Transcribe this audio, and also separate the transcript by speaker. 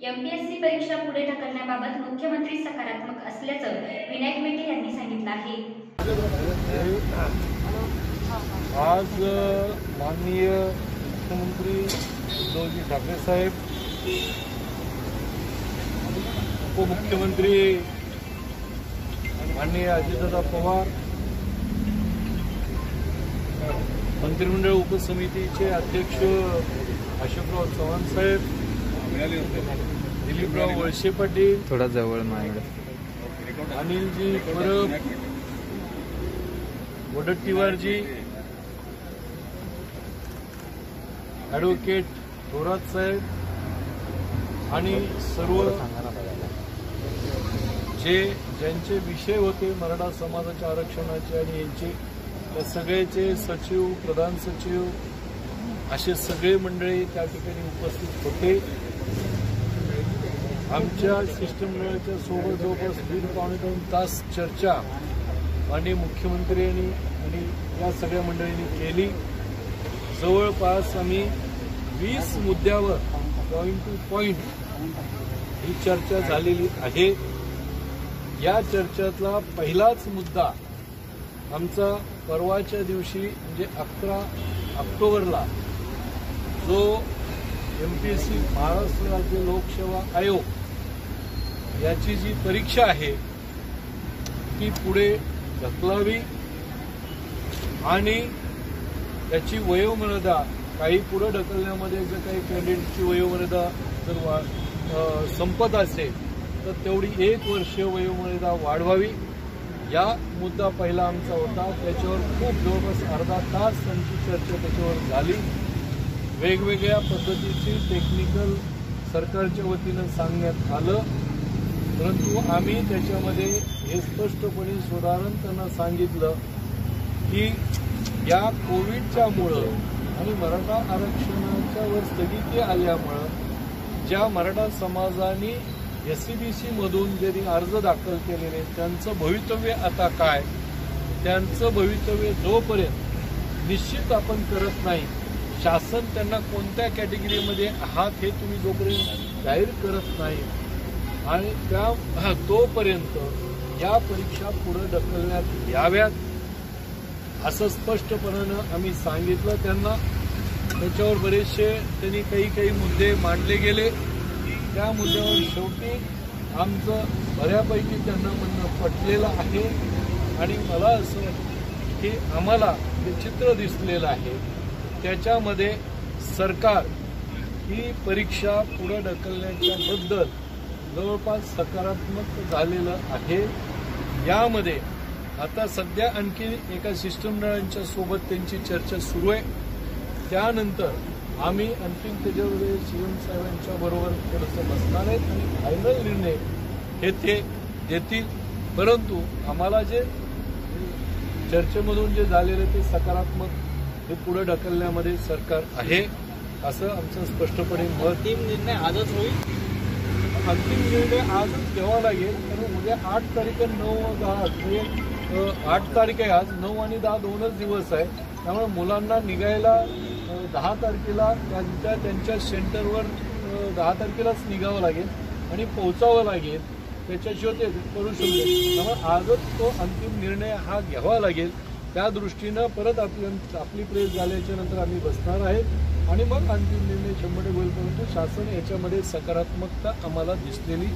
Speaker 1: MPSC परीक्षा पुढे ढकलण्याबाबत मुख्यमंत्री सकारात्मक असल्याचं विनायक मेटे यांनी सांगितलं आहे.
Speaker 2: आज माननीय मुख्यमंत्री उद्धवजी ठाकरे साहेब उपमुख्यमंत्री माननीय अजितदादा पवार मंत्रिमंडळ उपसमितीचे अध्यक्ष अशोकराव चव्हाण साहेब दिलीपराव वळसे पाटील
Speaker 3: थोडा जवळ माझ्याकडे
Speaker 2: अनिलजी परब वडट्टीवारजी ॲडव्होकेट थोरात साहेब आणि सर्व जे ज्यांचे विषय होते मराठा समाजाच्या आरक्षणाचे आणि यांचे त्या सगळ्याचे सचिव प्रधान सचिव असे सगळे मंडळी त्या ठिकाणी उपस्थित होते. आमच्या शिष्टमंडळाच्या सोबत जवळपास दीड पावणे दोन तास चर्चा माननीय मुख्यमंत्र्यांनी आणि या सगळ्या मंडळींनी केली. जवळपास आम्ही वीस मुद्द्यावर पॉईंट टू पॉईंट ही चर्चा झालेली आहे. या चर्चेतला पहिलाच मुद्दा आमचा परवाच्या दिवशी म्हणजे अकरा ऑक्टोबरला जो M P S C Maharashtra राज्य लोकसेवा आयोग याची जी परीक्षा आहे ती पुढे ढकलावी आणि त्याची वयोमर्यादा काही पुढे ढकलण्यामध्ये जर काही कॅन्डिडेटची वयोमर्यादा जर वा संपत असेल तर तेवढी एक वर्ष वयोमर्यादा वाढवावी. या मुद्दा पहिला आमचा होता त्याच्यावर खूप जवळपास अर्धा तास त्यांची चर्चा त्याच्यावर झाली. वेगवेगळ्या पद्धतीची टेक्निकल सरकारच्या वतीनं सांगण्यात आलं. परंतु आम्ही त्याच्यामध्ये हे स्पष्टपणे सुधारण त्यांना सांगितलं की या कोविडच्यामुळं आणि मराठा आरक्षणाच्यावर स्थगिती आल्यामुळं ज्या मराठा समाजाने बी मधून ज्यांनी अर्ज दाखल केलेले त्यांचं भवितव्य आता काय? त्यांचं भवितव्य जोपर्यंत निश्चित आपण करत नाही शासन त्यांना कोणत्या कॅटेगरीमध्ये आहात हे तुम्ही जोपर्यंत जाहीर करत नाही आणि त्या तोपर्यंत या परीक्षा पुढे ढकलण्यात याव्यात असं स्पष्टपणानं आम्ही सांगितलं त्यांना. त्याच्यावर बरेचसे त्यांनी काही काही मुद्दे मांडले गेले. त्या मुद्द्यावर शेवटी आमचं बऱ्यापैकी त्यांना म्हणणं पटलेलं आहे. आणि मला असं वाटतं की आम्हाला हे चित्र दिसलेलं आहे. त्याच्यामध्ये सरकार ही परीक्षा पुढे ढकलण्याच्याबद्दल जवळपास सकारात्मक झालेलं आहे. यामध्ये आता सध्या आणखी एका शिष्टमंडळांच्या सोबत त्यांची चर्चा सुरू आहे. त्यानंतर आम्ही अंतिम त्याच्यावर सीएम साहेबांच्या बरोबर थोडंसं बसणार आहेत आणि फायनल निर्णय हे ते देतील. परंतु आम्हाला जे चर्चेमधून जे झालेलं ते सकारात्मक हे पुढे ढकलण्यामध्ये सरकार आहे असं आमचं स्पष्टपणे
Speaker 4: अंतिम निर्णय आजच होईल.
Speaker 2: अंतिम निर्णय आजच घ्यावा लागेल. कारण उद्या आठ तारीख नऊ दहा म्हणजे आठ तारीख आहे आज. नऊ आणि दहा दोनच दिवस आहे. त्यामुळे मुलांना निघायला दहा तारखेला त्यांच्या त्यांच्या सेंटरवर दहा तारखेलाच निघावं लागेल आणि पोहोचावं लागेल. त्याच्याशिवाय ते करू शकतो त्यामुळे आजच तो अंतिम निर्णय हा घ्यावा लागेल. त्या दृष्टीनं परत आपली आपली प्रेस झाल्याच्यानंतर आम्ही बसणार आहेत. आणि मग अंतिम निर्णय शंभर टक्के होईल परंतु शासन याच्यामध्ये सकारात्मकता आम्हाला दिसलेली